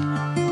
Música